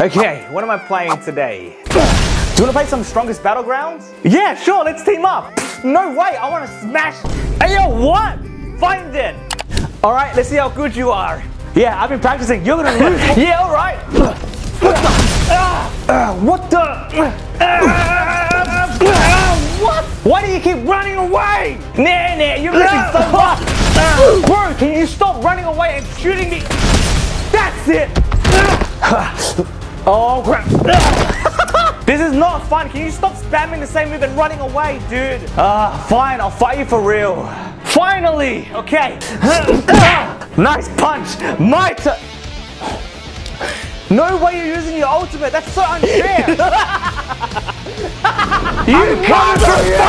Okay, what am I playing today? Do you want to play some Strongest Battlegrounds? Yeah, sure, let's team up. No way, I want to smash. Hey, yo, what? Fine then. All right, let's see how good you are. Yeah, I've been practicing. You're gonna lose. yeah, all right. Uh, uh, what the? Uh, what? Why do you keep running away? Nah, nah, you're missing so much. Bro, can you stop running away and shooting me? That's it. oh crap. This is not fun. Can you stop spamming the same move and running away, dude? Ah, uh, fine. I'll fight you for real. Finally. Okay. nice punch. My turn. No way you're using your ultimate. That's so unfair. you motherfucker!